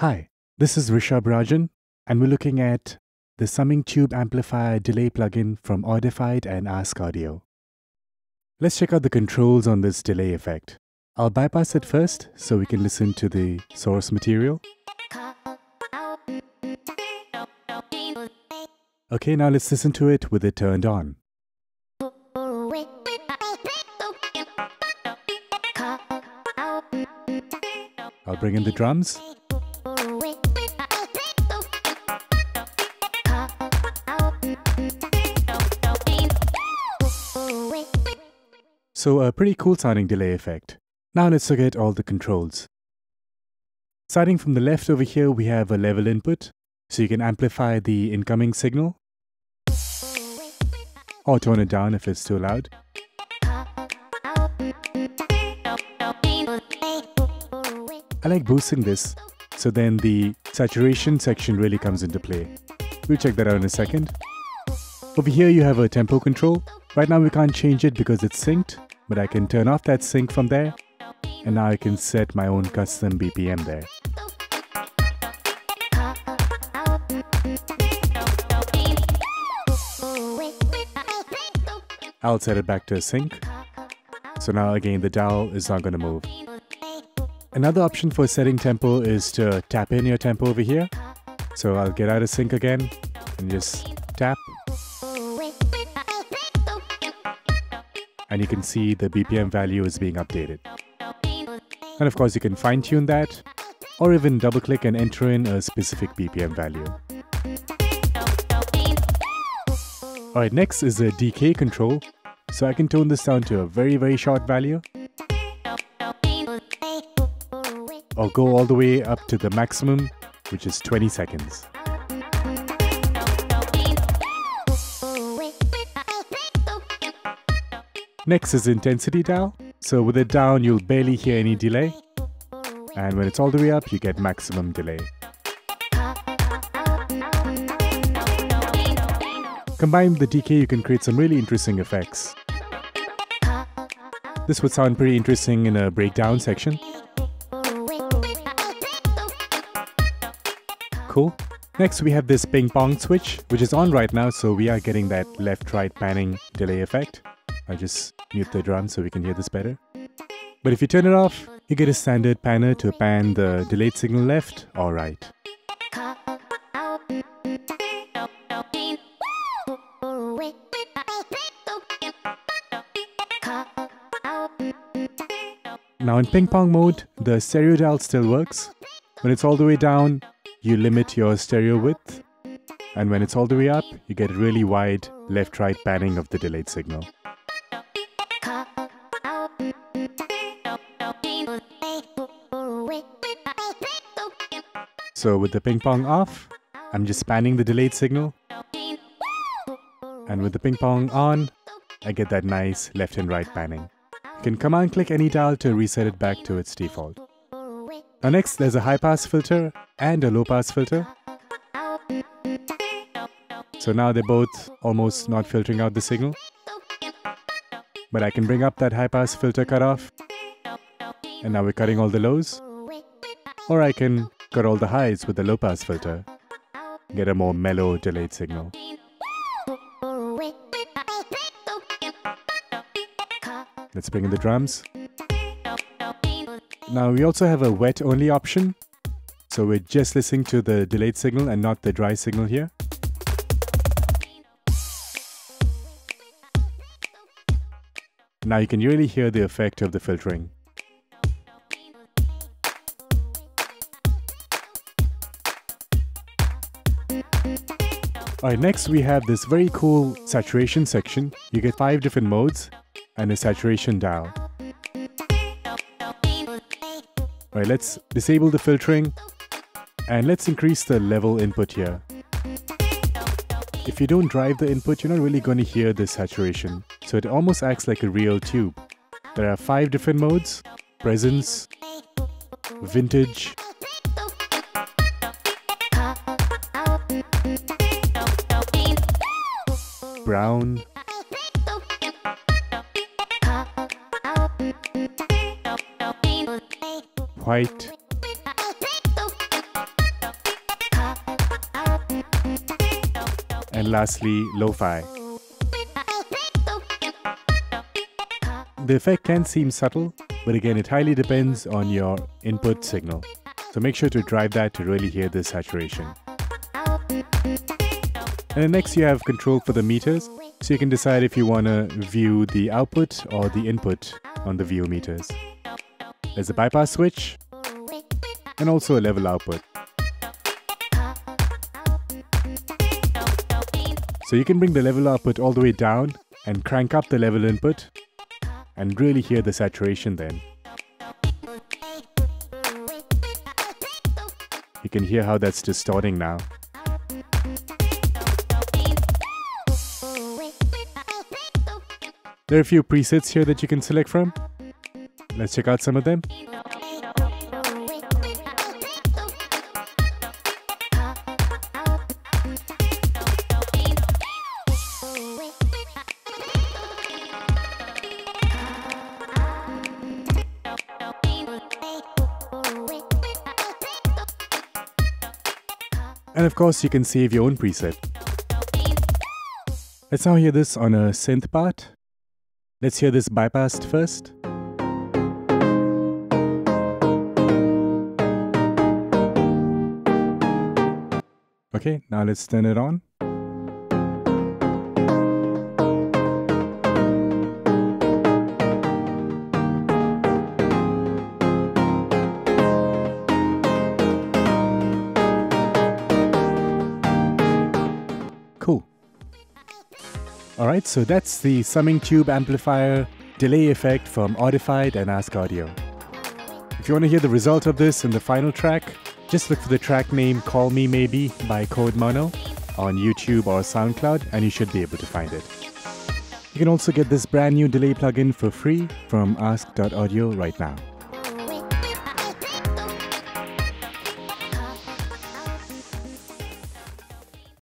Hi, this is Rishabh Rajan, and we're looking at the Summing Tube Amplifier Delay plugin from Audified and Ask Audio. Let's check out the controls on this delay effect. I'll bypass it first so we can listen to the source material. Okay, now let's listen to it with it turned on. I'll bring in the drums. So a pretty cool sounding delay effect. Now let's look at all the controls. Starting from the left over here, we have a level input, so you can amplify the incoming signal or tone it down if it's too loud. I like boosting this, so then the saturation section really comes into play. We'll check that out in a second. Over here you have a tempo control. Right now we can't change it because it's synced, but I can turn off that sync from there, and now I can set my own custom BPM there. I'll set it back to a sync. So now again the dial is not going to move. Another option for setting tempo is to tap in your tempo over here. So I'll get out of sync again and just tap. And you can see the BPM value is being updated. And of course you can fine tune that or even double click and enter in a specific BPM value. Alright, next is the decay control. So I can tone this down to a very very short value. Or go all the way up to the maximum, which is 20 seconds. Next is intensity dial. So with it down, you'll barely hear any delay. And when it's all the way up, you get maximum delay. Combined with the decay, you can create some really interesting effects. This would sound pretty interesting in a breakdown section. Cool. Next we have this ping pong switch, which is on right now, so we are getting that left-right panning delay effect. I just mute the drum so we can hear this better. But if you turn it off, you get a standard panner to pan the delayed signal left or right. Now in ping pong mode, the stereo dial still works. When it's all the way down, you limit your stereo width. And when it's all the way up, you get a really wide left-right panning of the delayed signal. So with the ping pong off, I'm just panning the delayed signal. And with the ping pong on, I get that nice left and right panning You can command click any dial to reset it back to its default. Now next, there's a high pass filter and a low pass filter. So now they're both almost not filtering out the signal. But I can bring up that high pass filter cutoff. And now we're cutting all the lows. Or I can cut all the highs with the low pass filter. Get a more mellow delayed signal. Let's bring in the drums. Now we also have a wet only option. So we're just listening to the delayed signal and not the dry signal here. Now you can really hear the effect of the filtering. Alright, next we have this very cool saturation section. You get five different modes and a saturation dial. Alright, let's disable the filtering and let's increase the level input here. If you don't drive the input, you're not really going to hear the saturation, so it almost acts like a real tube. There are five different modes, presence, vintage, brown. White. And lastly, lo-fi. The effect can seem subtle, but again it highly depends on your input signal. So make sure to drive that to really hear the saturation. And then next you have control for the meters, so you can decide if you want to view the output or the input on the VU meters. There's a bypass switch and also a level output. So you can bring the level output all the way down and crank up the level input and really hear the saturation then. You can hear how that's distorting now. There are a few presets here that you can select from. Let's check out some of them. And of course, you can save your own preset. Let's now hear this on a synth part. Let's hear this bypassed first. Okay, now let's turn it on. Alright, so that's the summing tube amplifier delay effect from Audified and Ask Audio. If you want to hear the result of this in the final track, just look for the track name Call Me Maybe by Code Mono on YouTube or SoundCloud and you should be able to find it. You can also get this brand new delay plugin for free from ask.audio right now.